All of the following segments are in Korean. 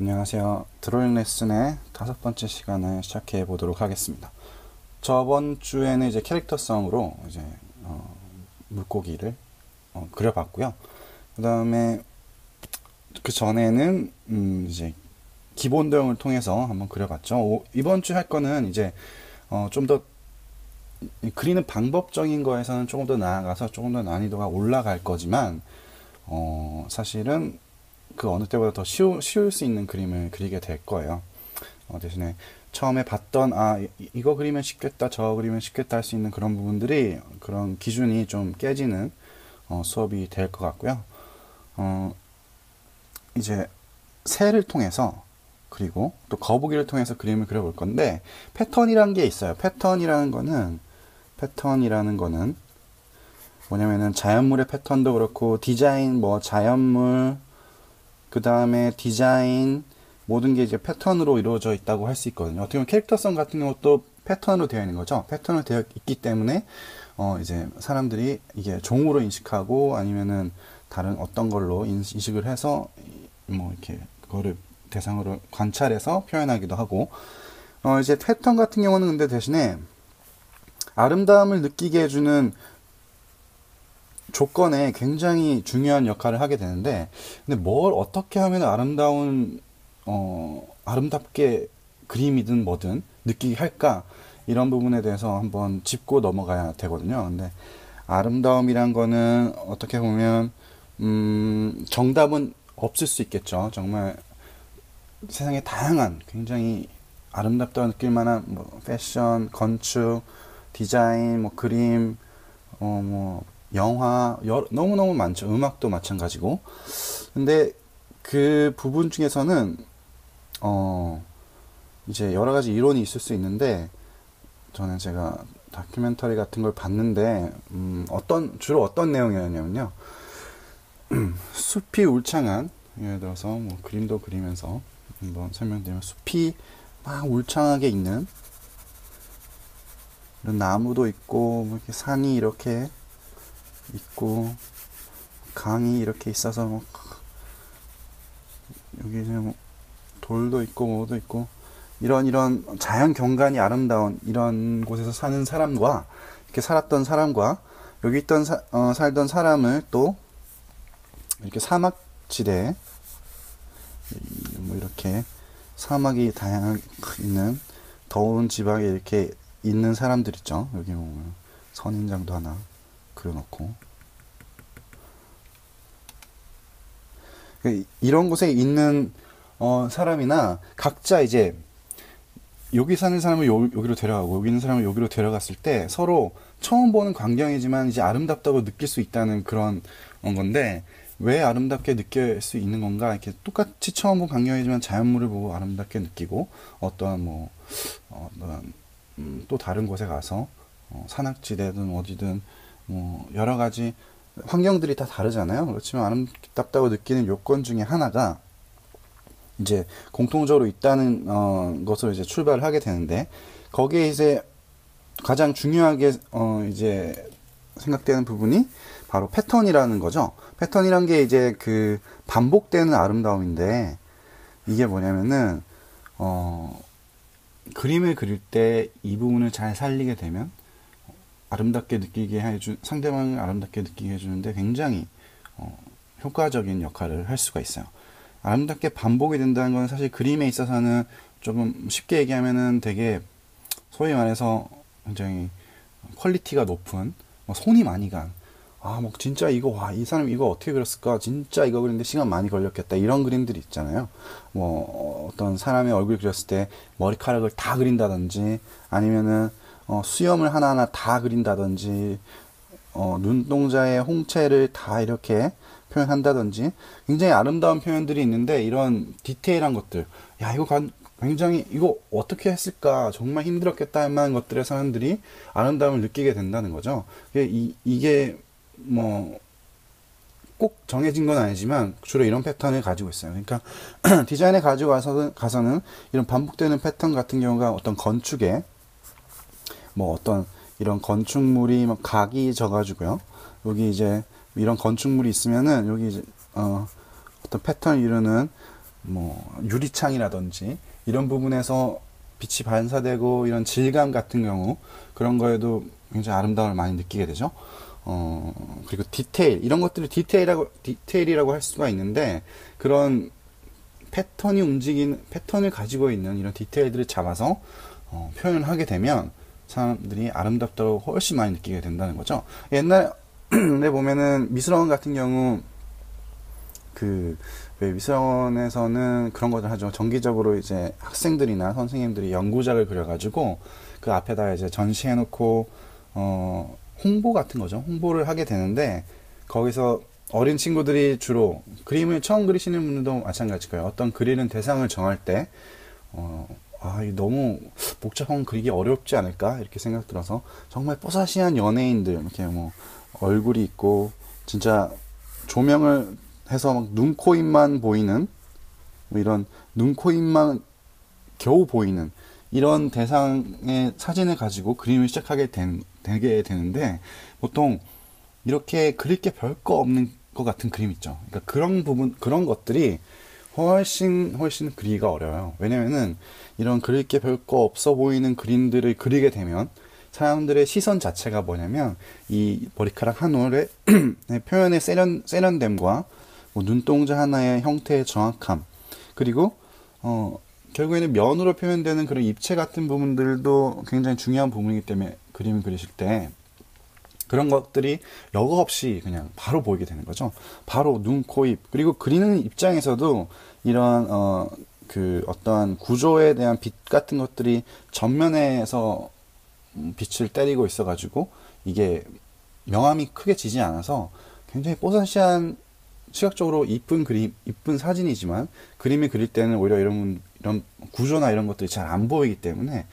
안녕하세요. 드로잉 레슨의 다섯 번째 시간을 시작해 보도록 하겠습니다. 저번 주에는 이제 캐릭터성으로 이제 어, 물고기를 어, 그려봤고요. 그 다음에 그 전에는 음, 이제 기본 도형을 통해서 한번 그려봤죠. 오, 이번 주 할 거는 이제 어, 좀더 그리는 방법적인 거에서는 조금 더 나아가서 조금 더 난이도가 올라갈 거지만 어, 사실은 그 어느 때보다 더 쉬우, 쉬울 수 있는 그림을 그리게 될 거예요. 어, 대신에 처음에 봤던 아 이, 거 그리면 쉽겠다 저 그리면 쉽겠다 할 수 있는 그런 부분들이 그런 기준이 좀 깨지는 어, 수업이 될 것 같고요. 어, 이제 새를 통해서 그리고 또 거북이를 통해서 그림을 그려볼 건데 패턴이라는 게 있어요. 패턴이라는 거는 패턴이라는 거는 뭐냐면은 자연물의 패턴도 그렇고 디자인 뭐 자연물 그 다음에 디자인 모든 게 이제 패턴으로 이루어져 있다고 할 수 있거든요. 어떻게 보면 캐릭터성 같은 경우도 패턴으로 되어 있는 거죠. 패턴으로 되어 있기 때문에 어 이제 사람들이 이게 종으로 인식하고 아니면은 다른 어떤 걸로 인식을 해서 뭐 이렇게 그거를 대상으로 관찰해서 표현하기도 하고 어 이제 패턴 같은 경우는 근데 대신에 아름다움을 느끼게 해주는 조건에 굉장히 중요한 역할을 하게 되는데 근데 뭘 어떻게 하면 아름다운 어 아름답게 그림이든 뭐든 느끼게 할까 이런 부분에 대해서 한번 짚고 넘어가야 되거든요. 근데 아름다움이란 거는 어떻게 보면 음 정답은 없을 수 있겠죠. 정말 세상에 다양한 굉장히 아름답다고 느낄 만한 뭐 패션, 건축, 디자인, 뭐 그림, 어 뭐 영화 여러, 너무너무 많죠. 음악도 마찬가지고. 근데 그 부분 중에서는 어 이제 여러 가지 이론이 있을 수 있는데 저는 제가 다큐멘터리 같은 걸 봤는데 음 어떤 주로 어떤 내용이었냐면요. 숲이 울창한 예를 들어서 뭐 그림도 그리면서 한번 설명드리면 숲이 막 울창하게 있는 나무도 있고 뭐 이렇게 산이 이렇게 있고 강이 이렇게 있어서 뭐 여기 뭐 돌도 있고 뭐도 있고 이런 이런 자연 경관이 아름다운 이런 곳에서 사는 사람과 이렇게 살았던 사람과 여기 있던 사, 어, 살던 사람을 또 이렇게 사막 지대에 뭐 이렇게 사막이 다양하게 있는 더운 지방에 이렇게 있는 사람들 있죠. 여기 보면 선인장도 하나 그려놓고. 그 이런 곳에 있는 어, 사람이나 각자 이제 여기 사는 사람을 요, 여기로 데려가고 여기 있는 사람을 여기로 데려갔을 때 서로 처음 보는 광경이지만 이제 아름답다고 느낄 수 있다는 그런 건데 왜 아름답게 느낄 수 있는 건가? 이렇게 똑같이 처음 본 광경이지만 자연물을 보고 아름답게 느끼고 어떠한 뭐 어떠한 음, 또 다른 곳에 가서 어, 산악지대든 어디든 뭐 여러 가지 환경들이 다 다르잖아요. 그렇지만 아름답다고 느끼는 요건 중에 하나가 이제 공통적으로 있다는 어, 것으로 이제 출발을 하게 되는데 거기에 이제 가장 중요하게 어, 이제 생각되는 부분이 바로 패턴이라는 거죠. 패턴이란 게 이제 그 반복되는 아름다움인데 이게 뭐냐면은 어, 그림을 그릴 때 이 부분을 잘 살리게 되면 아름답게 느끼게 해주 상대방을 아름답게 느끼게 해주는데 굉장히 어, 효과적인 역할을 할 수가 있어요. 아름답게 반복이 된다는 건 사실 그림에 있어서는 조금 쉽게 얘기하면은 되게 소위 말해서 굉장히 quality가 높은 뭐 손이 많이 간 아, 뭐 진짜 이거 와, 이 사람 이거 어떻게 그렸을까? 진짜 이거 그리는데 시간 많이 걸렸겠다. 이런 그림들이 있잖아요. 뭐 어떤 사람의 얼굴 그렸을 때 머리카락을 다 그린다든지 아니면은 어, 수염을 하나하나 다 그린다든지 어, 눈동자의 홍채를 다 이렇게 표현한다든지 굉장히 아름다운 표현들이 있는데 이런 디테일한 것들. 야 이거 굉장히 이거 어떻게 했을까? 정말 힘들었겠다 할 만한 것들의 사람들이 아름다움을 느끼게 된다는 거죠. 이, 이게 뭐 꼭 정해진 건 아니지만 주로 이런 패턴을 가지고 있어요. 그러니까 디자인에 가지고 가서는, 가서는 이런 반복되는 패턴 같은 경우가 어떤 건축에 뭐 어떤 이런 건축물이 막 각이 져가지고요. 여기 이제 이런 건축물이 있으면은 여기 이제 어 어떤 패턴 이루는 뭐 유리창이라든지 이런 부분에서 빛이 반사되고 이런 질감 같은 경우 그런 거에도 굉장히 아름다움을 많이 느끼게 되죠. 어, 그리고 디테일, 이런 것들을 디테일이라고, 디테일이라고 할 수가 있는데, 그런 패턴이 움직이는, 패턴을 가지고 있는 이런 디테일들을 잡아서, 어, 표현을 하게 되면, 사람들이 아름답다고 훨씬 많이 느끼게 된다는 거죠. 옛날에 보면은, 미술학원 같은 경우, 그, 왜 미술학원에서는 그런 것을 하죠. 정기적으로 이제 학생들이나 선생님들이 연구작을 그려가지고, 그 앞에다 이제 전시해놓고, 어, 홍보 같은 거죠. 홍보를 하게 되는데 거기서 어린 친구들이 주로 그림을 처음 그리시는 분들도 마찬가지일 거예요. 어떤 그리는 대상을 정할 때, 어, 아, 너무 복잡한 그리기 어렵지 않을까? 이렇게 생각 들어서 정말 뽀사시한 연예인들, 이렇게 뭐 얼굴이 있고, 진짜 조명을 해서 막 눈, 코, 입만 보이는, 뭐 이런 눈, 코, 입만 겨우 보이는 이런 대상의 사진을 가지고 그림을 시작하게 된, 되게 되는데 보통 이렇게 그릴 게 별거 없는 것 같은 그림 있죠. 그러니까 그런 부분, 그런 것들이 훨씬, 훨씬 그리기가 어려워요. 왜냐면은 이런 그릴 게 별거 없어 보이는 그림들을 그리게 되면 사람들의 시선 자체가 뭐냐면 이 머리카락 한 올의 표현의 세련, 세련됨과 뭐 눈동자 하나의 형태의 정확함 그리고 어, 결국에는 면으로 표현되는 그런 입체 같은 부분들도 굉장히 중요한 부분이기 때문에 그림을 그리실 때 그런 것들이 여과 없이 그냥 바로 보이게 되는 거죠. 바로 눈, 코, 입. 그리고 그리는 입장에서도 이런, 어, 그 어떠한 구조에 대한 빛 같은 것들이 전면에서 빛을 때리고 있어가지고 이게 명암이 크게 지지 않아서 굉장히 뽀사시한 시각적으로 이쁜 그림, 이쁜 사진이지만 그림을 그릴 때는 오히려 이런 이런 구조나 이런 것들이 잘 안 보이기 때문에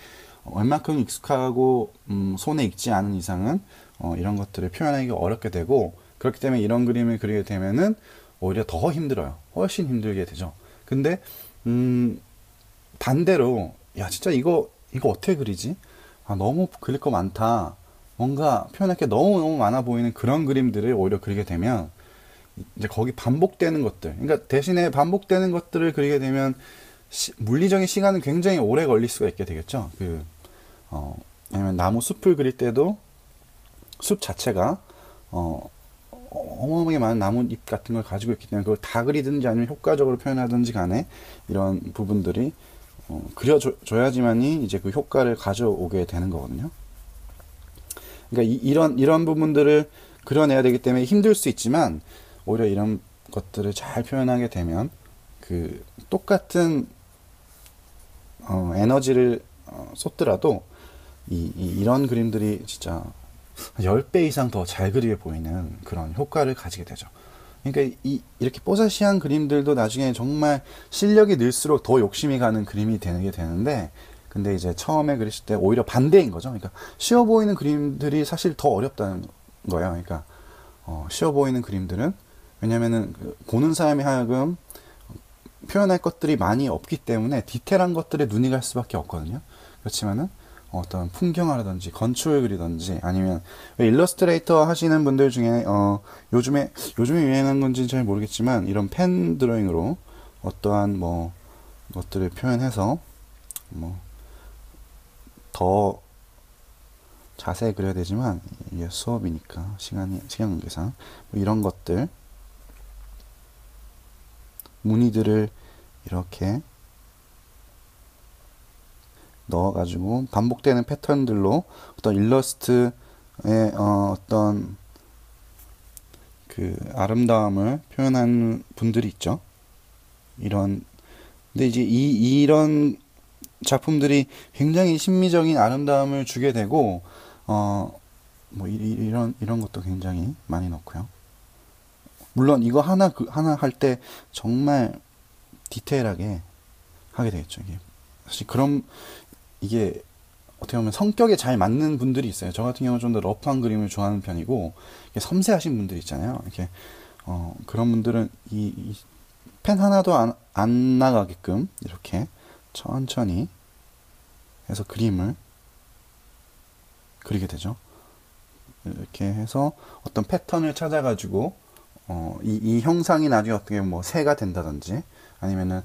얼마큼 익숙하고 음, 손에 익지 않은 이상은 어, 이런 것들을 표현하기 어렵게 되고 그렇기 때문에 이런 그림을 그리게 되면은 오히려 더 힘들어요. 훨씬 힘들게 되죠. 근데 음, 반대로 야 진짜 이거 이거 어떻게 그리지? 아, 너무 그릴 거 많다. 뭔가 표현할 게 너무 너무 많아 보이는 그런 그림들을 오히려 그리게 되면 이제 거기 반복되는 것들. 그러니까 대신에 반복되는 것들을 그리게 되면 시, 물리적인 시간은 굉장히 오래 걸릴 수가 있게 되겠죠. 그, 어, 왜냐면 나무 숲을 그릴 때도 숲 자체가, 어, 어마어마하게 많은 나뭇잎 같은 걸 가지고 있기 때문에 그걸 다 그리든지 아니면 효과적으로 표현하든지 간에 이런 부분들이 어, 그려줘야지만이 이제 그 효과를 가져오게 되는 거거든요. 그러니까 이, 런 이런 부분들을 그려내야 되기 때문에 힘들 수 있지만 오히려 이런 것들을 잘 표현하게 되면 그 똑같은 어, 에너지를 어, 쏟더라도 이, 이, 런 그림들이 진짜 10배 이상 더 잘 그리게 보이는 그런 효과를 가지게 되죠. 그러니까 이, 이렇게 뽀사시한 그림들도 나중에 정말 실력이 늘수록 더 욕심이 가는 그림이 되는 게 되는데 근데 이제 처음에 그리실 때 오히려 반대인 거죠. 그러니까 쉬워 보이는 그림들이 사실 더 어렵다는 거예요. 그러니까 어, 쉬워 보이는 그림들은 왜냐면은 그 보는 사람이 하여금 표현할 것들이 많이 없기 때문에 디테일한 것들에 눈이 갈 수밖에 없거든요. 그렇지만은 어떤 풍경화라든지 건축을 그리든지 아니면 일러스트레이터 하시는 분들 중에 어 요즘에 요즘에 유행한 건지 잘 모르겠지만 이런 펜 드로잉으로 어떠한 뭐 것들을 표현해서 뭐 더 자세히 그려야 되지만 이게 수업이니까 시간이 시간 관계상 뭐 이런 것들 무늬들을 이렇게 넣어가지고 반복되는 패턴들로 어떤 일러스트의 어, 어떤 그 아름다움을 표현하는 분들이 있죠. 이런 근데 이제 이 이런 작품들이 굉장히 심미적인 아름다움을 주게 되고 어 뭐 이런 이런 것도 굉장히 많이 넣고요. 물론 이거 하나 그 하나 할 때 정말 디테일하게 하게 되겠죠. 이게 사실 그럼 이게 어떻게 보면 성격에 잘 맞는 분들이 있어요. 저 같은 경우는 좀 더 러프한 그림을 좋아하는 편이고 섬세하신 분들 있잖아요. 이렇게 어, 그런 분들은 이, 이, 펜 하나도 안, 안 나가게끔 이렇게 천천히 해서 그림을 그리게 되죠. 이렇게 해서 어떤 패턴을 찾아가지고 어, 이, 이 형상이 나중에 어떻게 뭐 새가 된다든지 아니면은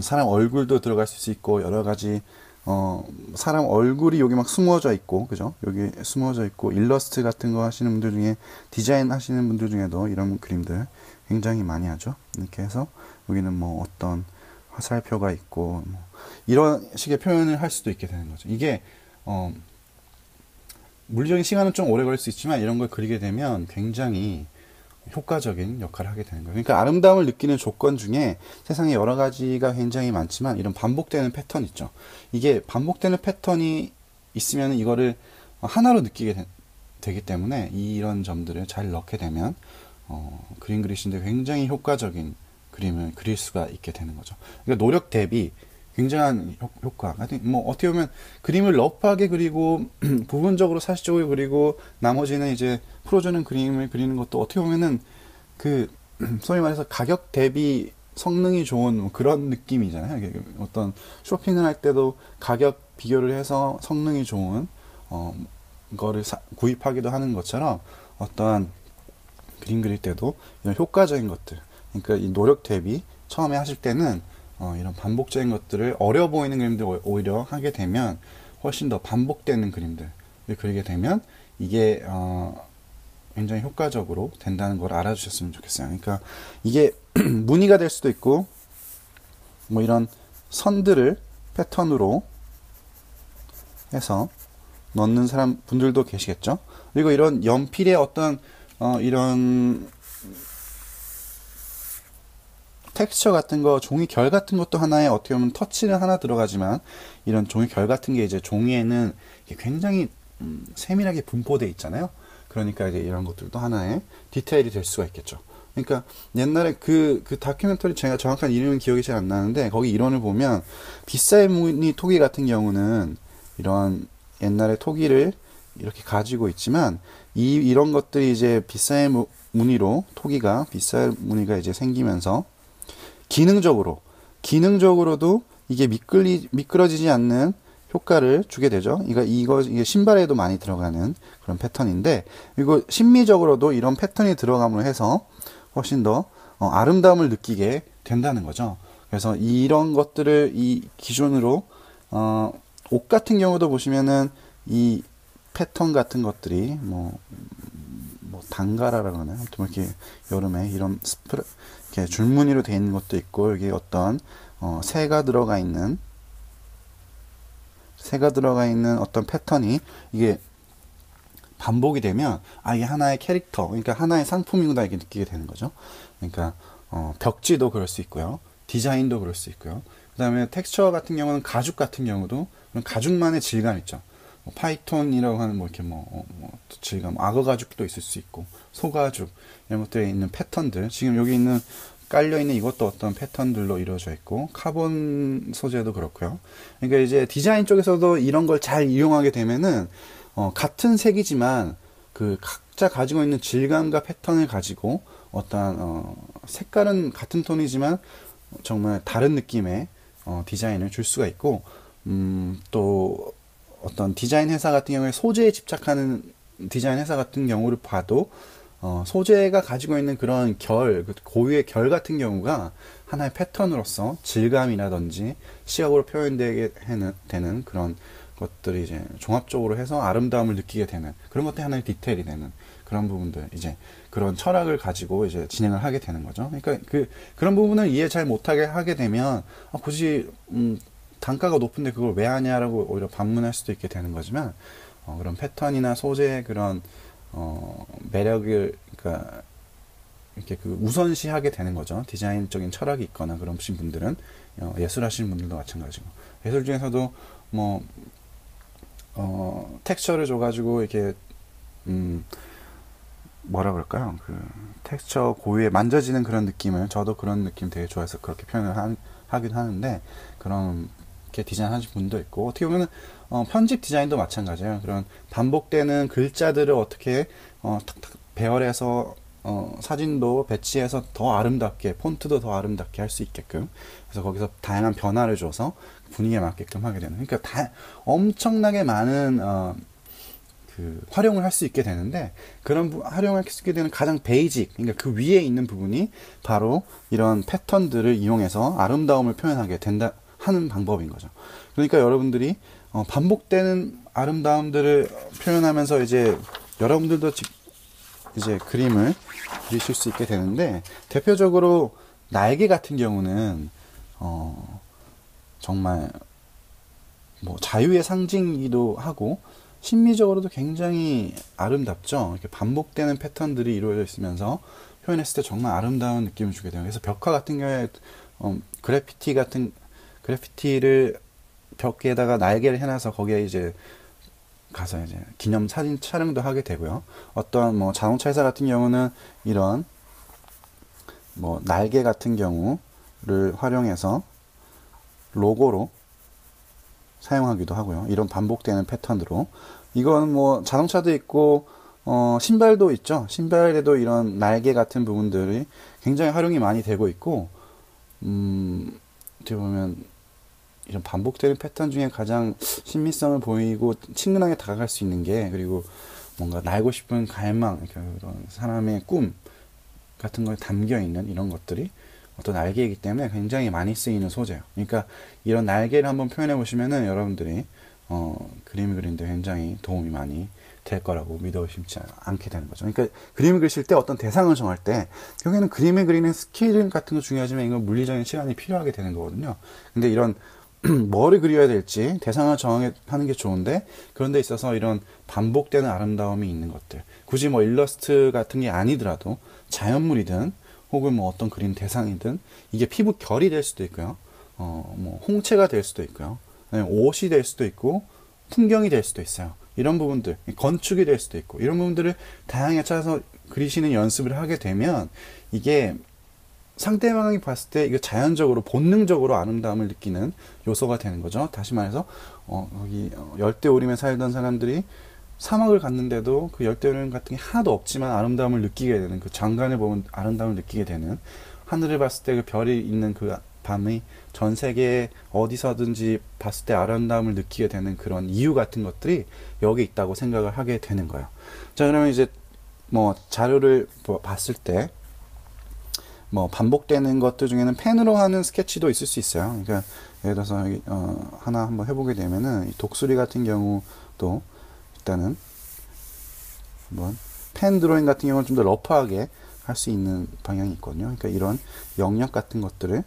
사람 얼굴도 들어갈 수 있고 여러 가지 어 사람 얼굴이 여기 막 숨어져 있고 그죠? 여기 숨어져 있고 일러스트 같은 거 하시는 분들 중에 디자인 하시는 분들 중에도 이런 그림들 굉장히 많이 하죠. 이렇게 해서 여기는 뭐 어떤 화살표가 있고 뭐 이런 식의 표현을 할 수도 있게 되는 거죠. 이게 어 물리적인 시간은 좀 오래 걸릴 수 있지만 이런 걸 그리게 되면 굉장히 효과적인 역할을 하게 되는 거예요. 그러니까 아름다움을 느끼는 조건 중에 세상에 여러 가지가 굉장히 많지만 이런 반복되는 패턴 있죠. 이게 반복되는 패턴이 있으면 이거를 하나로 느끼게 되, 기 때문에 이런 점들을 잘 넣게 되면 어, 그림 그리시는데 굉장히 효과적인 그림을 그릴 수가 있게 되는 거죠. 그러니까 노력 대비 굉장한 효, 과뭐 어떻게 보면 그림을 러프하게 그리고 부분적으로 사실적으로 그리고 나머지는 이제 풀어주는 그림을 그리는 것도 어떻게 보면은 그 소위 말해서 가격 대비 성능이 좋은 뭐 그런 느낌이잖아요. 어떤 쇼핑을 할 때도 가격 비교를 해서 성능이 좋은 어 거를 사, 구입하기도 하는 것처럼 어떠한 그림 그릴 때도 이런 효과적인 것들 그러니까 이 노력 대비 처음에 하실 때는 어, 이런 반복적인 것들을 어려 보이는 그림들 오히려 하게 되면 훨씬 더 반복되는 그림들 그리게 되면 이게 어, 굉장히 효과적으로 된다는 걸 알아주셨으면 좋겠어요. 그러니까 이게 무늬가 될 수도 있고 뭐 이런 선들을 패턴으로 해서 넣는 사람 분들도 계시겠죠. 그리고 이런 연필의 어떤 어, 이런 텍스처 같은 거, 종이 결 같은 것도 하나에 어떻게 보면 터치는 하나 들어가지만 이런 종이 결 같은 게 이제 종이에는 굉장히 음, 세밀하게 분포돼 있잖아요. 그러니까 이제 이런 것들도 하나의 디테일이 될 수가 있겠죠. 그러니까 옛날에 그, 그 다큐멘터리 제가 정확한 이름은 기억이 잘 안 나는데 거기 이론을 보면 빗살 무늬 토기 같은 경우는 이런 옛날에 토기를 이렇게 가지고 있지만 이, 이런 것들이 이제 빗살 무늬로 토기가 빗살 무늬가 이제 생기면서 기능적으로 기능적으로도 이게 미끌리 미끄러지지 않는 효과를 주게 되죠. 이거 이거 이게 신발에도 많이 들어가는 그런 패턴인데 그리고 심미적으로도 이런 패턴이 들어감으로 해서 훨씬 더 어, 아름다움을 느끼게 된다는 거죠. 그래서 이런 것들을 이 기준으로 어, 옷 같은 경우도 보시면은 이 패턴 같은 것들이 뭐, 뭐 단가라라 그러나요? 아무튼 뭐 이렇게 여름에 이런 스프레 이렇게 줄무늬로 되어 있는 것도 있고 여기 어떤 어, 새가 들어가 있는 새가 들어가 있는 어떤 패턴이 이게 반복이 되면 아 이게 하나의 캐릭터 그러니까 하나의 상품이구나 이렇게 느끼게 되는 거죠. 그러니까 어, 벽지도 그럴 수 있고요. 디자인도 그럴 수 있고요. 그 다음에 텍스처 같은 경우는 가죽 같은 경우도 가죽만의 질감 있죠. 뭐 python이라고 하는 뭐 이렇게 뭐, 어, 뭐 질감 악어 가죽도 있을 수 있고 소가죽 이런 것들에 있는 패턴들 지금 여기 있는 깔려 있는 이것도 어떤 패턴들로 이루어져 있고 카본 소재도 그렇고요. 그러니까 이제 디자인 쪽에서도 이런 걸 잘 이용하게 되면은 어, 같은 색이지만 그 각자 가지고 있는 질감과 패턴을 가지고 어떤 어, 색깔은 같은 톤이지만 정말 다른 느낌의 어, 디자인을 줄 수가 있고 음, 또 어떤 디자인 회사 같은 경우에 소재에 집착하는 디자인 회사 같은 경우를 봐도 어, 소재가 가지고 있는 그런 결, 그 고유의 결 같은 경우가 하나의 패턴으로서 질감이라든지 시각으로 표현되게 되는 그런 것들이 이제 종합적으로 해서 아름다움을 느끼게 되는 그런 것들이 하나의 디테일이 되는 그런 부분들 이제 그런 철학을 가지고 이제 진행을 하게 되는 거죠. 그러니까 그 그런 부분을 이해 잘 못하게 하게 되면 아, 굳이 음, 단가가 높은데 그걸 왜 하냐라고 오히려 반문할 수도 있게 되는 거지만 어, 그런 패턴이나 소재의 그런 어, 매력을 그러니까 이렇게 그 우선시하게 되는 거죠. 디자인적인 철학이 있거나 그런신 분들은 어, 예술 하시는 분들도 마찬가지고 예술 중에서도 뭐 어, 텍스처를 줘가지고 이렇게 음 뭐라 그럴까요? 그 텍스처 고유에 만져지는 그런 느낌을 저도 그런 느낌 되게 좋아해서 그렇게 표현을 하, 하긴 하는데 그런 이렇게 디자인 하신 분도 있고 어떻게 보면 어, 편집 디자인도 마찬가지예요. 그런 반복되는 글자들을 어떻게 어, 탁탁 배열해서 어, 사진도 배치해서 더 아름답게 폰트도 더 아름답게 할 수 있게끔 그래서 거기서 다양한 변화를 줘서 분위기에 맞게끔 하게 되는 그러니까 다 엄청나게 많은 어, 그그 활용을 할 수 있게 되는데 그런 부, 활용할 수 있게 되는 가장 basic 그러니까 그 위에 있는 부분이 바로 이런 패턴들을 이용해서 아름다움을 표현하게 된다 하는 방법인 거죠. 그러니까 여러분들이 어, 반복되는 아름다움들을 표현하면서 이제 여러분들도 직, 이제 그림을 그리실 수 있게 되는데 대표적으로 날개 같은 경우는 어, 정말 뭐 자유의 상징이기도 하고 심미적으로도 굉장히 아름답죠. 이렇게 반복되는 패턴들이 이루어져 있으면서 표현했을 때 정말 아름다운 느낌을 주게 돼요. 그래서 벽화 같은 경우에 어, 그래피티 같은 그래피티를 벽에다가 날개를 해놔서 거기에 이제 가서 이제 기념 사진 촬영도 하게 되고요. 어떤 뭐 자동차 회사 같은 경우는 이런 뭐 날개 같은 경우를 활용해서 로고로 사용하기도 하고요. 이런 반복되는 패턴으로. 이건 뭐 자동차도 있고 어, 신발도 있죠. 신발에도 이런 날개 같은 부분들이 굉장히 활용이 많이 되고 있고, 음, 어떻게 보면 이런 반복되는 패턴 중에 가장 신미성을 보이고 친근하게 다가갈 수 있는 게 그리고 뭔가 날고 싶은 갈망, 그런 사람의 꿈 같은 거에 담겨 있는 이런 것들이 어떤 날개이기 때문에 굉장히 많이 쓰이는 소재예요. 그러니까 이런 날개를 한번 표현해 보시면은 여러분들이 어, 그림을 그리는데 굉장히 도움이 많이 될 거라고 믿어 의심치 않게 되는 거죠. 그러니까 그림을 그리실 때 어떤 대상을 정할 때 결국에는 그림을 그리는 스킬 같은 거 중요하지만 이건 물리적인 시간이 필요하게 되는 거거든요. 근데 이런 뭐를 그려야 될지 대상을 정하는 게 좋은데 그런 데 있어서 이런 반복되는 아름다움이 있는 것들 굳이 뭐 일러스트 같은 게 아니더라도 자연물이든 혹은 뭐 어떤 그림 대상이든 이게 피부 결이 될 수도 있고요. 어, 뭐 홍채가 될 수도 있고요. 옷이 될 수도 있고 풍경이 될 수도 있어요. 이런 부분들, 건축이 될 수도 있고 이런 부분들을 다양하게 찾아서 그리시는 연습을 하게 되면 이게 상대방이 봤을 때 이거 자연적으로 본능적으로 아름다움을 느끼는 요소가 되는 거죠. 다시 말해서 어, 여기 어, 열대우림에 살던 사람들이 사막을 갔는데도 그 열대우림 같은 게 하나도 없지만 아름다움을 느끼게 되는 그 장관을 보면 아름다움을 느끼게 되는 하늘을 봤을 때 그 별이 있는 그 밤이 전 세계 어디서든지 봤을 때 아름다움을 느끼게 되는 그런 이유 같은 것들이 여기 있다고 생각을 하게 되는 거예요. 자, 그러면 이제 뭐 자료를 봤을 때 뭐 반복되는 것들 중에는 펜으로 하는 스케치도 있을 수 있어요. 그러니까 예를 들어서 어, 하나 한번 해보게 되면은 독수리 같은 경우도 일단은 한번 펜 드로잉 같은 경우는 좀 더 러프하게 할 수 있는 방향이 있거든요. 그러니까 이런 영역 같은 것들을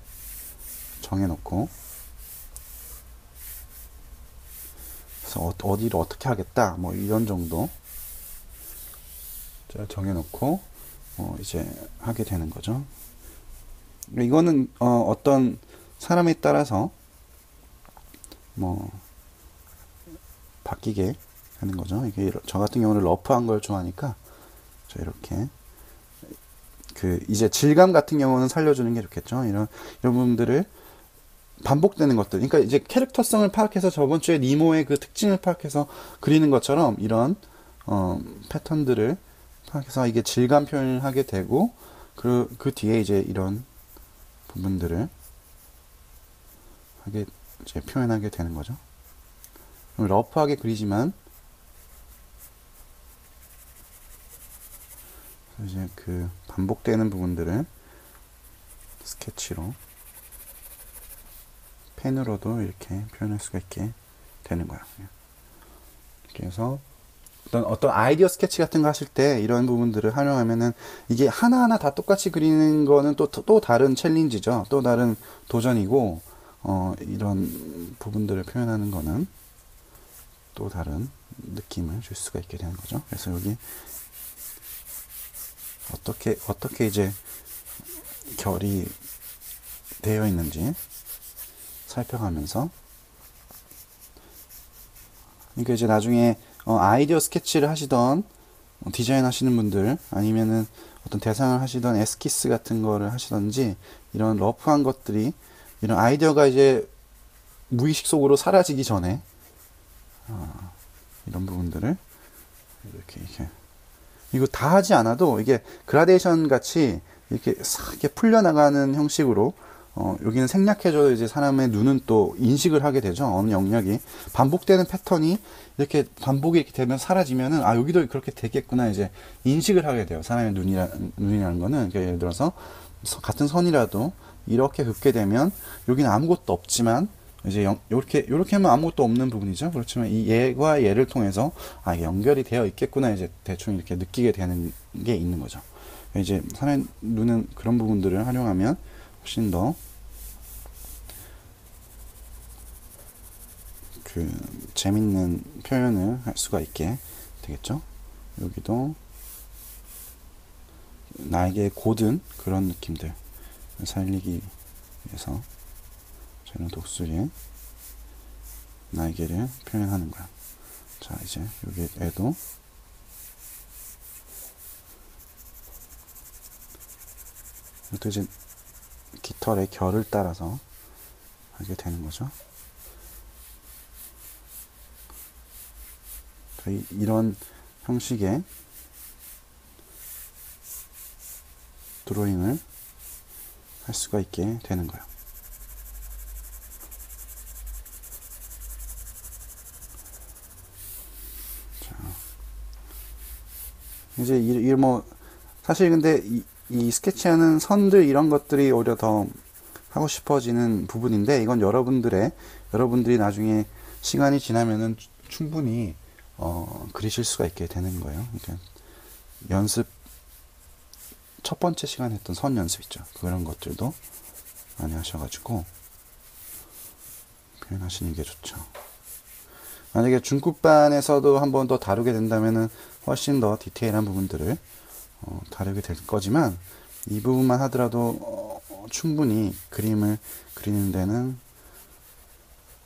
정해놓고 그래서 어, 디를 어떻게 하겠다 뭐 이런 정도 정해놓고 어, 이제 하게 되는 거죠. 이거는 어, 어떤 사람에 따라서 뭐 바뀌게 하는 거죠. 이게 저 같은 경우는 러프한 걸 좋아하니까 저 이렇게 그 이제 질감 같은 경우는 살려주는 게 좋겠죠. 이런 이런 부분들을 반복되는 것들. 그러니까 이제 캐릭터성을 파악해서 저번 주에 니모의 그 특징을 파악해서 그리는 것처럼 이런 어, 패턴들을 파악해서 이게 질감 표현을 하게 되고 그, 그 뒤에 이제 이런 부분들을 하게 이제 표현하게 되는 거죠. 러프하게 그리지만 이제 그 반복되는 부분들을 스케치로 펜으로도 이렇게 표현할 수가 있게 되는 거야. 이렇게 해서 어떤 어떤 아이디어 스케치 같은 거 하실 때 이런 부분들을 활용하면은 이게 하나하나 다 똑같이 그리는 거는 또 또 다른 챌린지죠. 또 다른 도전이고 어 이런 부분들을 표현하는 거는 또 다른 느낌을 줄 수가 있게 되는 거죠. 그래서 여기 어떻게 어떻게 이제 결이 되어 있는지 살펴가면서 그러니까 이제 나중에 어, 아이디어 스케치를 하시던 어, 디자인 하시는 분들 아니면은 어떤 대상을 하시던 에스키스 같은 거를 하시던지 이런 러프한 것들이 이런 아이디어가 이제 무의식 속으로 사라지기 전에 어, 이런 부분들을 이렇게 이렇게. 이거 다 하지 않아도 이게 그라데이션 같이 이렇게 싹 이렇게 풀려나가는 형식으로 어, 여기는 생략해줘도 이제 사람의 눈은 또 인식을 하게 되죠. 어느 영역이. 반복되는 패턴이 이렇게 반복이 이렇게 되면 사라지면은, 아, 여기도 그렇게 되겠구나, 이제 인식을 하게 돼요. 사람의 눈이라, 눈이라는 거는. 그러니까 예를 들어서, 같은 선이라도 이렇게 긋게 되면, 여기는 아무것도 없지만, 이제 영, 요렇게, 요렇게 하면 아무것도 없는 부분이죠. 그렇지만 이 얘과 얘를 통해서, 아, 연결이 되어 있겠구나, 이제 대충 이렇게 느끼게 되는 게 있는 거죠. 이제 사람의 눈은 그런 부분들을 활용하면, 훨씬 더 그 재밌는 표현을 할 수가 있게 되겠죠. 여기도 나에게 고든 그런 느낌들 살리기 위해서 저는 독수리에 날개를 표현하는 거야. 자, 이제 여기 에도 이것도 이제 깃털의 결을 따라서 하게 되는 거죠. 이런 형식의 드로잉을 할 수가 있게 되는 거예요. 자, 이제 이뭐 사실 근데 이, 이 스케치하는 선들 이런 것들이 오히려 더 하고 싶어지는 부분인데 이건 여러분들의 여러분들이 나중에 시간이 지나면은 충분히 어, 그리실 수가 있게 되는 거예요. 그러니까 연습 첫 번째 시간 했던 선 연습 있죠. 그런 것들도 많이 하셔가지고 표현하시는 게 좋죠. 만약에 중급반에서도 한 번 더 다루게 된다면은 훨씬 더 디테일한 부분들을 어, 다루게 될 거지만 이 부분만 하더라도 어, 충분히 그림을 그리는 데는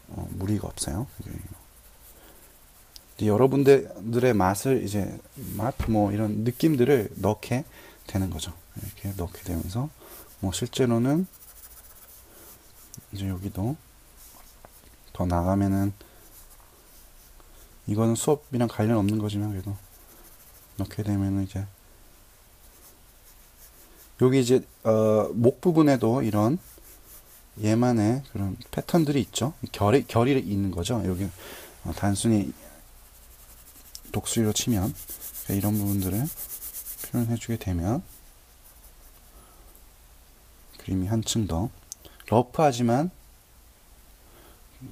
어, 무리가 없어요. 여러분들의 맛을 이제 맛 뭐 이런 느낌들을 넣게 되는 거죠. 이렇게 넣게 되면서 뭐 실제로는 이제 여기도 더 나가면은 이거는 수업이랑 관련 없는 거지만 그래도 넣게 되면은 이제 여기 이제 어, 목 부분에도 이런 얘만의 그런 패턴들이 있죠. 결이 결이 있는 거죠. 여기 어, 단순히 독수리로 치면 이런 부분들을 표현해주게 되면 그림이 한층 더 러프하지만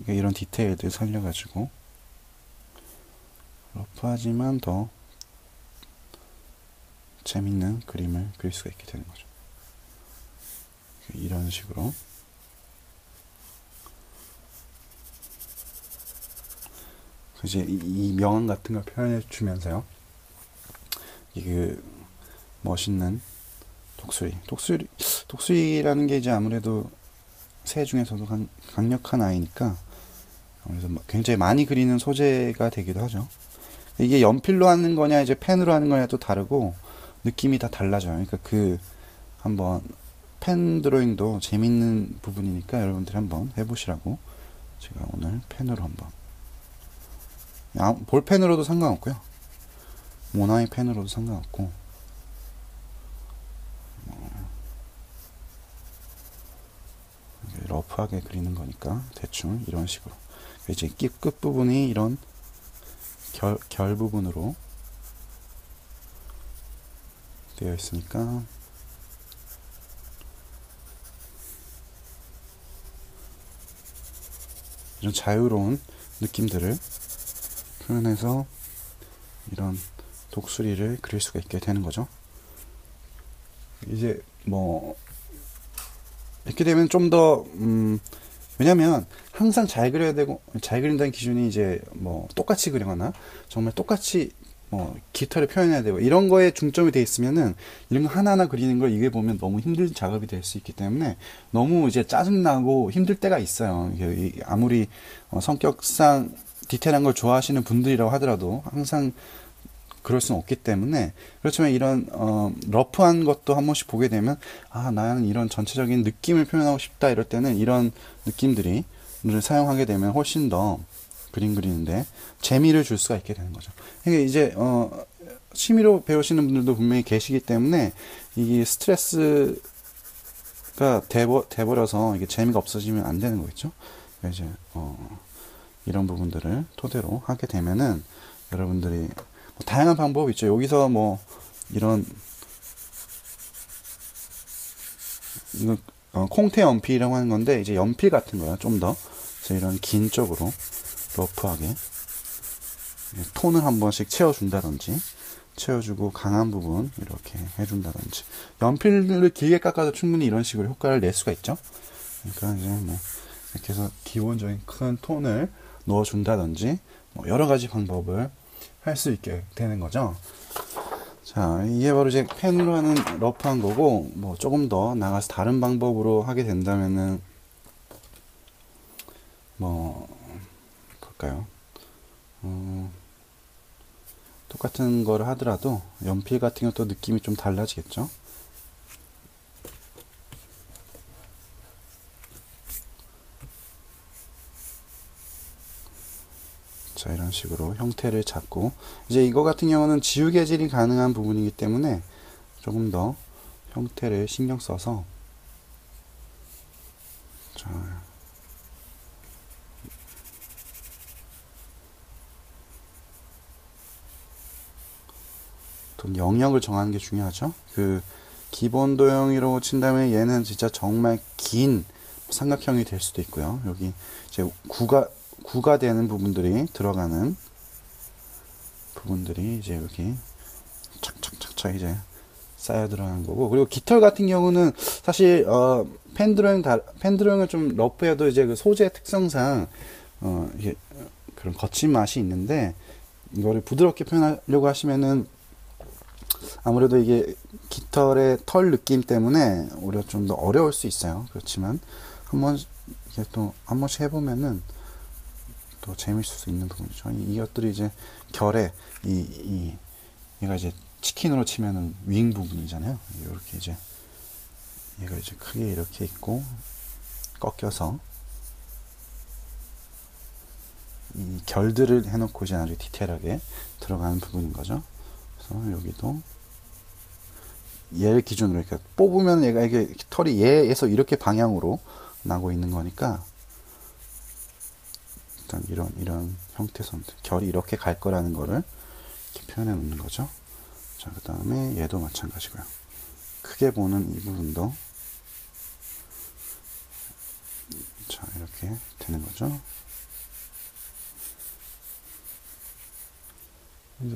이런 디테일들 살려가지고 러프하지만 더 재밌는 그림을 그릴 수가 있게 되는 거죠. 이런 식으로 이제 이, 명언 같은 걸 표현해 주면서요. 이그 멋있는 독수리, 독수리, 독수리라는 게 이제 아무래도 새 중에서도 강, 강력한 아이니까 그래서 뭐 굉장히 많이 그리는 소재가 되기도 하죠. 이게 연필로 하는 거냐 이제 펜으로 하는 거냐 또 다르고 느낌이 다 달라져요. 그러니까 그 한번 펜 드로잉도 재밌는 부분이니까 여러분들이 한번 해보시라고 제가 오늘 펜으로 한번 볼펜으로도 상관없고요. 모나이 펜으로도 상관없고 뭐, 러프하게 그리는 거니까 대충 이런 식으로 이제 끝 부분이 이런 결, 결 부분으로 되어 있으니까 이런 자유로운 느낌들을 표현해서 이런 독수리를 그릴 수가 있게 되는 거죠. 이제 뭐 이렇게 되면 좀더 음, 왜냐면 항상 잘 그려야 되고 잘 그린다는 기준이 이제 뭐 똑같이 그리거나 정말 똑같이 뭐 깃털을 표현해야 되고 이런 거에 중점이 돼 있으면은 이런 거 하나하나 그리는 걸 이게 보면 너무 힘든 작업이 될 수 있기 때문에 너무 이제 짜증나고 힘들 때가 있어요. 아무리 어, 성격상 디테일한 걸 좋아하시는 분들이라고 하더라도 항상 그럴 수는 없기 때문에 그렇지만 이런 어, 러프한 것도 한 번씩 보게 되면 아 나는 이런 전체적인 느낌을 표현하고 싶다 이럴 때는 이런 느낌들이 사용하게 되면 훨씬 더 그림 그리는데 재미를 줄 수가 있게 되는 거죠. 그러니까 이제 어, 취미로 배우시는 분들도 분명히 계시기 때문에 이게 스트레스 그러니까 돼버, 돼버려서 이게 재미가 없어지면 안 되는 거겠죠. 그러니까 이제 어, 이런 부분들을 토대로 하게 되면은 여러분들이 뭐 다양한 방법이 있죠. 여기서 뭐 이런 어, 콩태 연필이라고 하는 건데 이제 연필 같은 거야 좀 더. 이런 긴 쪽으로 러프하게 톤을 한 번씩 채워준다든지 채워주고 강한 부분 이렇게 해준다든지 연필을 길게 깎아도 충분히 이런 식으로 효과를 낼 수가 있죠. 그러니까 이제 뭐 이렇게 해서 기본적인 큰 톤을 넣어준다든지 뭐 여러 가지 방법을 할 수 있게 되는 거죠. 자, 이게 바로 이제 펜으로 하는 러프한 거고, 뭐 조금 더 나가서 다른 방법으로 하게 된다면은, 뭐, 볼까요? 어, 똑같은 거를 하더라도 연필 같은 것도 느낌이 좀 달라지겠죠? 자, 이런 식으로 형태를 잡고, 이제 이거 같은 경우는 지우개질이 가능한 부분이기 때문에 조금 더 형태를 신경 써서, 자, 또 영역을 정하는 게 중요하죠. 그 기본 도형으로 친다면 얘는 진짜 정말 긴 삼각형이 될 수도 있고요. 여기 이제 구가 구가 되는 부분들이 들어가는 부분들이 이제 여기 착착착착 이제 쌓여 들어가는 거고 그리고 깃털 같은 경우는 사실 어 펜드로잉 다 펜드로잉은 좀 러프해도 이제 그 소재 특성상 어 이게 그런 거친 맛이 있는데 이거를 부드럽게 표현하려고 하시면은 아무래도 이게 깃털의 털 느낌 때문에 오히려 좀 더 어려울 수 있어요. 그렇지만 한번 이게 또 한 번씩 해보면은 또 재밌을 수 있는 부분이죠. 이, 이것들이 이제 결에 이, 이 얘가 이제 치킨으로 치면은 윙 부분이잖아요. 이렇게 이제 얘가 이제 크게 이렇게 있고 꺾여서 이 결들을 해놓고 이제 아주 디테일하게 들어가는 부분인 거죠. 그래서 여기도 얘를 기준으로 이렇게 뽑으면 얘가 이게 털이 얘에서 이렇게 방향으로 나고 있는 거니까 일단 이런 이런 형태선 결이 이렇게 갈 거라는 거를 이렇게 표현해 놓는 거죠. 자, 그 다음에 얘도 마찬가지고요. 크게 보는 이 부분도 자 이렇게 되는 거죠.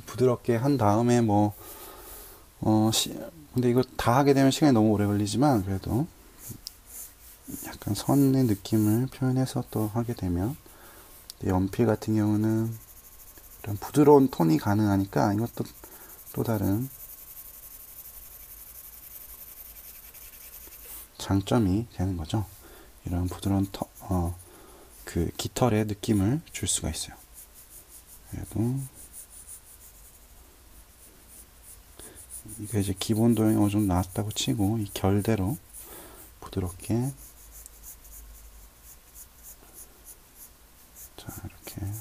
부드럽게 한 다음에 뭐 어, 시, 근데 이거 다 하게 되면 시간이 너무 오래 걸리지만 그래도 약간 선의 느낌을 표현해서 또 하게 되면 연필 같은 경우는 이런 부드러운 톤이 가능하니까 이것도 또 다른 장점이 되는 거죠. 이런 부드러운 터, 어, 그 깃털의 느낌을 줄 수가 있어요. 그래도 이게 이제 기본 도형이 어느 정도 나왔다고 치고 이 결대로 부드럽게 자 이렇게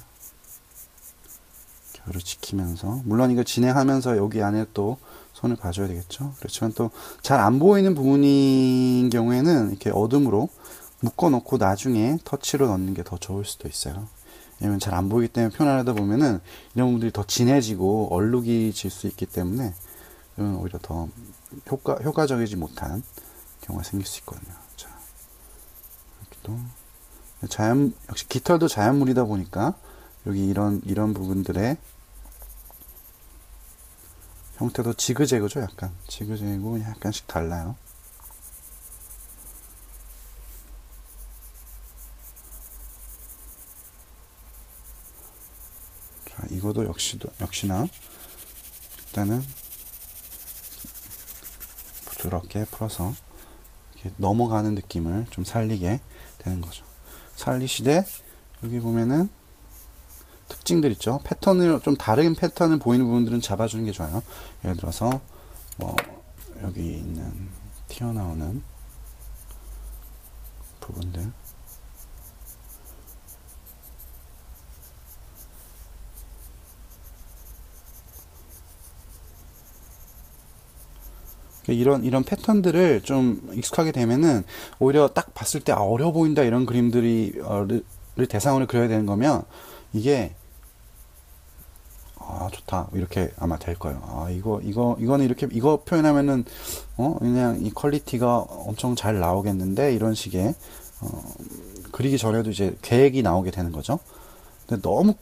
결을 지키면서 물론 이거 진행하면서 여기 안에 또 손을 봐줘야 되겠죠? 그렇지만 또 잘 안 보이는 부분인 경우에는 이렇게 어둠으로 묶어 놓고 나중에 터치로 넣는 게 더 좋을 수도 있어요. 왜냐면 잘 안 보이기 때문에 표현하다 보면은 이런 부분들이 더 진해지고 얼룩이 질 수 있기 때문에 이건 오히려 더 효과, 효과적이지 못한 경우가 생길 수 있거든요. 자, 이렇게 또, 자연, 역시 깃털도 자연물이다 보니까, 여기 이런, 이런 부분들의 형태도 지그재그죠, 약간. 지그재그 약간씩 달라요. 자, 이것도 역시도, 역시나, 일단은 부드럽게 풀어서 넘어가는 느낌을 좀 살리게 되는 거죠. 살리시되 여기 보면은 특징들 있죠. 패턴을 좀 다른 패턴을 보이는 부분들은 잡아주는 게 좋아요. 예를 들어서 뭐 여기 있는 튀어나오는 부분들 그러니까 이런 이런 패턴들을 좀 익숙하게 되면은 오히려 딱 봤을 때 아, 어려 보인다 이런 그림들이 어, 를 대상으로 그려야 되는 거면 이게 아 좋다 이렇게 아마 될 거예요. 아 이거 이거 이거는 이렇게 이거 표현하면은 어 그냥 이 quality가 엄청 잘 나오겠는데 이런 식의 어, 그리기 전에도 이제 계획이 나오게 되는 거죠. 근데 너무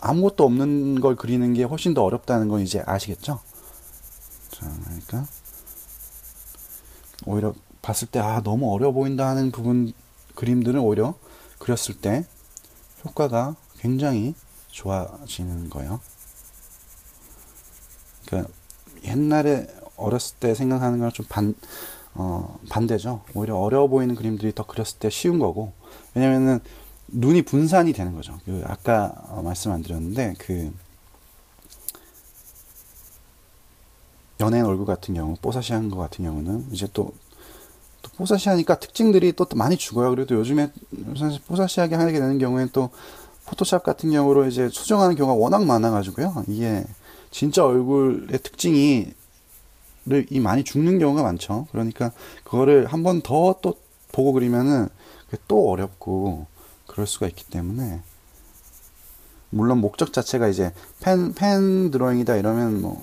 아무것도 없는 걸 그리는 게 훨씬 더 어렵다는 건 이제 아시겠죠? 자, 그러니까 오히려 봤을 때 아 너무 어려 보인다 하는 부분 그림들은 오히려 그렸을 때 효과가 굉장히 좋아지는 거예요. 그러니까 옛날에 어렸을 때 생각하는 거랑 좀 반, 어, 반대죠. 오히려 어려워 보이는 그림들이 더 그렸을 때 쉬운 거고. 왜냐면은 눈이 분산이 되는 거죠. 그 아까 어, 말씀 안 드렸는데 그 연예인 얼굴 같은 경우, 뽀사시한 것 같은 경우는 이제 또, 또 뽀사시하니까 특징들이 또, 또 많이 죽어요. 그래도 요즘에 사실 뽀사시하게 하게 되는 경우에는 또 포토샵 같은 경우로 이제 수정하는 경우가 워낙 많아가지고요. 이게 진짜 얼굴의 특징이 이 많이 죽는 경우가 많죠. 그러니까 그거를 한 번 더 또 보고 그리면은 또 어렵고 그럴 수가 있기 때문에 물론 목적 자체가 이제 펜, 펜 드로잉이다 이러면 뭐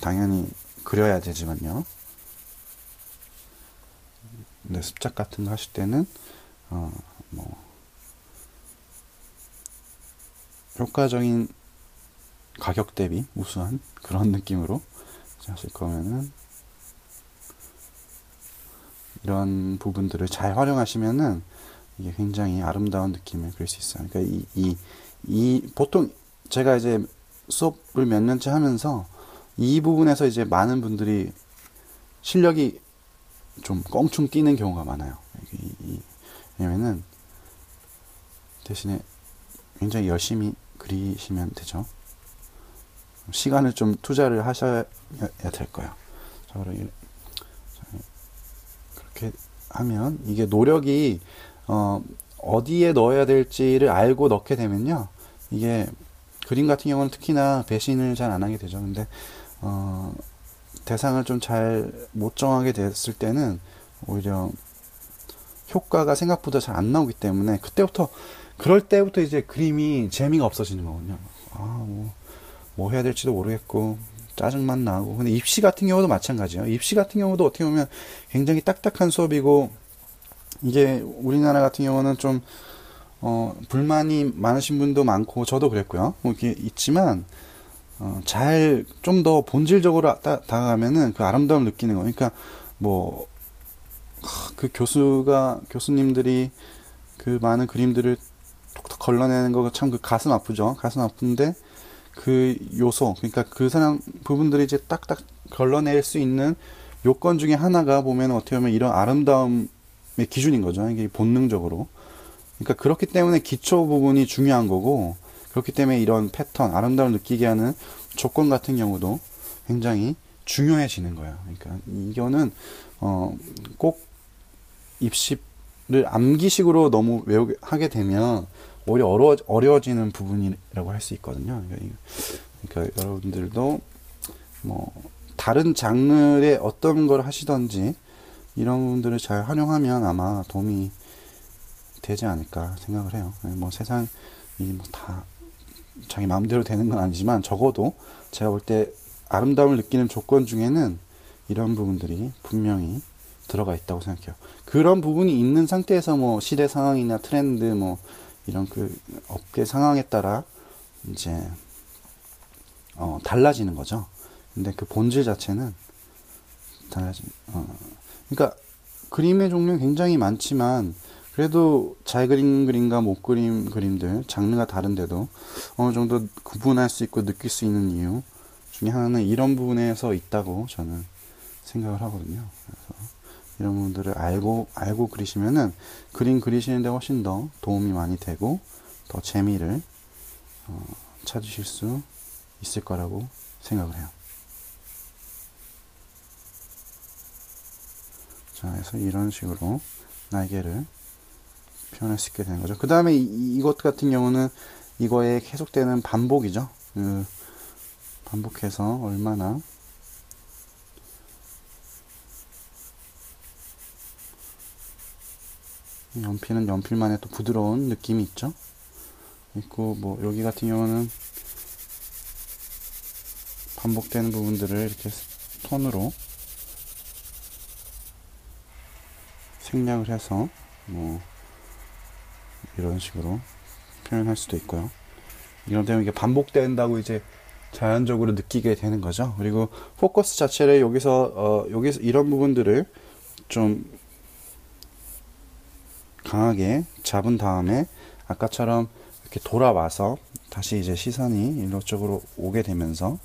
당연히 그려야 되지만요. 근데 습작 같은 거 하실 때는 어 뭐 효과적인 가격 대비 우수한 그런 느낌으로 하실 거면은 이런 부분들을 잘 활용하시면은 이게 굉장히 아름다운 느낌을 그릴 수 있어요. 그러니까 이, 이, 이, 보통 제가 이제 수업을 몇 년째 하면서 이 부분에서 이제 많은 분들이 실력이 좀 껑충 뛰는 경우가 많아요. 왜냐면은 대신에 굉장히 열심히 그리시면 되죠. 시간을 좀 투자를 하셔야 될 거예요. 그렇게 하면 이게 노력이 어, 어디에 넣어야 될지를 알고 넣게 되면요. 이게 그림 같은 경우는 특히나 배신을 잘 안 하게 되죠. 근데 어, 대상을 좀 잘 못 정하게 됐을 때는 오히려 효과가 생각보다 잘 안 나오기 때문에 그때부터 그럴 때부터 이제 그림이 재미가 없어지는 거거든요. 아, 뭐, 뭐 해야 될지도 모르겠고, 짜증만 나고. 근데 입시 같은 경우도 마찬가지예요. 입시 같은 경우도 어떻게 보면 굉장히 딱딱한 수업이고, 이게 우리나라 같은 경우는 좀, 어, 불만이 많으신 분도 많고, 저도 그랬고요. 뭐 이렇게 있지만, 어, 잘, 좀 더 본질적으로 다, 다가가면은 그 아름다움을 느끼는 거. 그러니까, 뭐, 그 교수가, 교수님들이 그 많은 그림들을 톡톡 걸러내는 거참그 가슴 아프죠. 가슴 아픈데 그 요소, 그러니까 그 사람 부분들이 이제 딱딱 걸러낼 수 있는 요건 중에 하나가 보면 어떻게 보면 이런 아름다움의 기준인 거죠. 이게 본능적으로. 그러니까 그렇기 때문에 기초 부분이 중요한 거고 그렇기 때문에 이런 패턴, 아름다움을 느끼게 하는 조건 같은 경우도 굉장히 중요해지는 거예요. 그러니까 이거는 어 꼭 입시를 암기식으로 너무 외우게 하게 되면 오히려 어려, 어려워지는 부분이라고 할 수 있거든요. 그러니까, 그러니까, 여러분들도 뭐 다른 장르의 어떤 걸 하시던지 이런 부분들을 잘 활용하면 아마 도움이 되지 않을까 생각을 해요. 네, 뭐 세상이 뭐다 자기 마음대로 되는 건 아니지만 적어도 제가 볼 때 아름다움을 느끼는 조건 중에는 이런 부분들이 분명히 들어가 있다고 생각해요. 그런 부분이 있는 상태에서 뭐 시대 상황이나 트렌드 뭐 이런 그 업계 상황에 따라 이제 어, 달라지는 거죠. 근데 그 본질 자체는 달라진. 어, 그러니까 그림의 종류 굉장히 많지만 그래도 잘 그린 그림과 못 그린 그림들 장르가 다른데도 어느 정도 구분할 수 있고 느낄 수 있는 이유 중에 하나는 이런 부분에서 있다고 저는 생각을 하거든요. 그래서 이런 부분들을 알고 알고 그리시면은 그림 그리시는데 훨씬 더 도움이 많이 되고 더 재미를 어, 찾으실 수 있을 거라고 생각을 해요. 자, 그래서 이런 식으로 날개를 표현할 수 있게 되는 거죠. 그 다음에 이것 같은 경우는 이거에 계속되는 반복이죠. 그 반복해서 얼마나 연필은 연필만의 또 부드러운 느낌이 있죠. 있고 뭐 여기 같은 경우는 반복되는 부분들을 이렇게 톤으로 생략을 해서 뭐 이런 식으로 표현할 수도 있고요. 이런 때문에 이게 반복된다고 이제 자연적으로 느끼게 되는 거죠. 그리고 포커스 자체를 여기서 어 여기서 이런 부분들을 좀 강하게 잡은 다음에 아까처럼 이렇게 돌아와서 다시 이제 시선이 이쪽으로 오게 되면서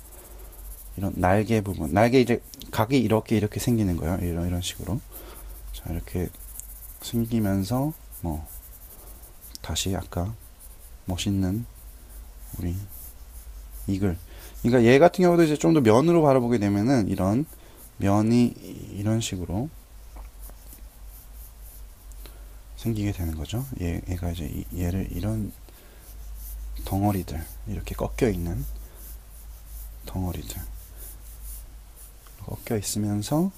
이런 날개 부분, 날개 이제 각이 이렇게 이렇게 생기는 거예요. 이런 이런 식으로 자 이렇게 생기면서 뭐 다시 아까 멋있는 우리 이글. 그러니까 얘 같은 경우도 이제 좀 더 면으로 바라보게 되면은 이런 면이 이런 식으로 생기게 되는 거죠. 얘, 얘가 이제 얘를 이런 덩어리들 이렇게 꺾여 있는 덩어리들 꺾여 있으면서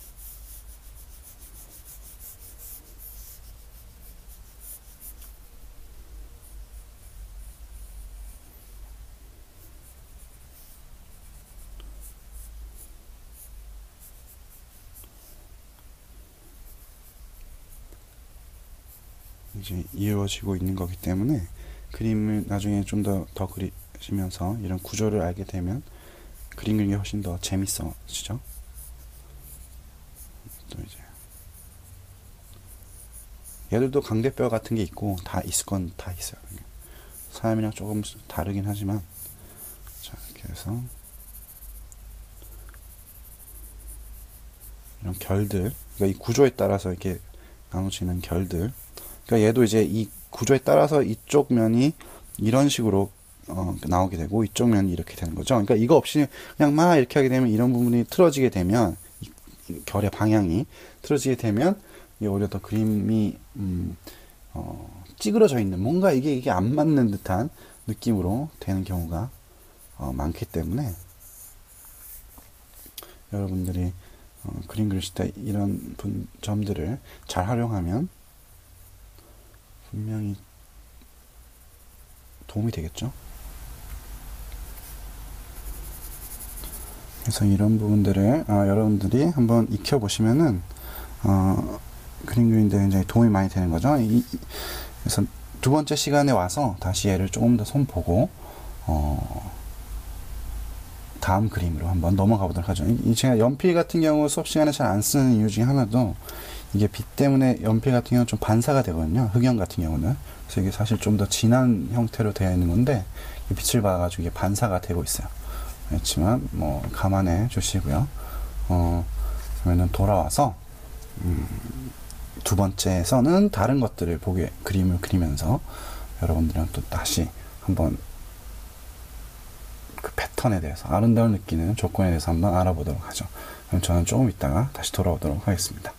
이루어지고 있는 거기 때문에 그림을 나중에 좀더더 그리시면서 이런 구조를 알게 되면 그림 그리기 훨씬 더 재밌어지죠. 또 이제 얘들도 강대뼈 같은 게 있고 다 있을 건 다 있어요. 사람이랑 조금 다르긴 하지만 자 이렇게 해서 이런 결들 그러니까 이 구조에 따라서 이렇게 나눠지는 결들 그러니까 얘도 이제 이 구조에 따라서 이쪽 면이 이런 식으로 어, 나오게 되고 이쪽 면이 이렇게 되는 거죠. 그러니까 이거 없이 그냥 막 이렇게 하게 되면 이런 부분이 틀어지게 되면 결의 방향이 틀어지게 되면 이 오히려 더 그림이 음, 어, 찌그러져 있는 뭔가 이게 이게 안 맞는 듯한 느낌으로 되는 경우가 어, 많기 때문에 여러분들이 어, 그림 그리실 때 이런 분, 점들을 잘 활용하면 분명히 도움이 되겠죠. 그래서 이런 부분들을 아, 여러분들이 한번 익혀 보시면은 어, 그림 그리는데 굉장히 도움이 많이 되는 거죠. 이, 그래서 두 번째 시간에 와서 다시 얘를 조금 더 손보고 어, 다음 그림으로 한번 넘어가 보도록 하죠. 이, 제가 연필 같은 경우 수업 시간에 잘 안 쓰는 이유 중에 하나도 이게 빛 때문에 연필 같은 경우는 좀 반사가 되거든요. 흑연 같은 경우는. 그래서 이게 사실 좀 더 진한 형태로 되어 있는 건데 빛을 봐가지고 이게 반사가 되고 있어요. 그렇지만 뭐 감안해 주시고요. 어, 그러면은 돌아와서 음, 두 번째에서는 다른 것들을 보게 그림을 그리면서 여러분들이랑 또 다시 한번 그 패턴에 대해서 아름다움을 느끼는 조건에 대해서 한번 알아보도록 하죠. 그럼 저는 조금 있다가 다시 돌아오도록 하겠습니다.